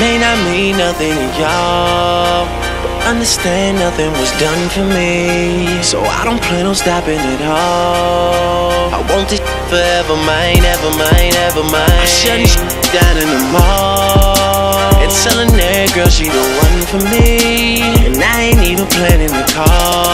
may not mean nothing to y'all, but understand nothing was done for me. So I don't plan on stopping at all. I want this forever mine, ever mine, ever mine. I'm shutting down in the mall and telling that girl she the one for me, and I ain't even planning the call.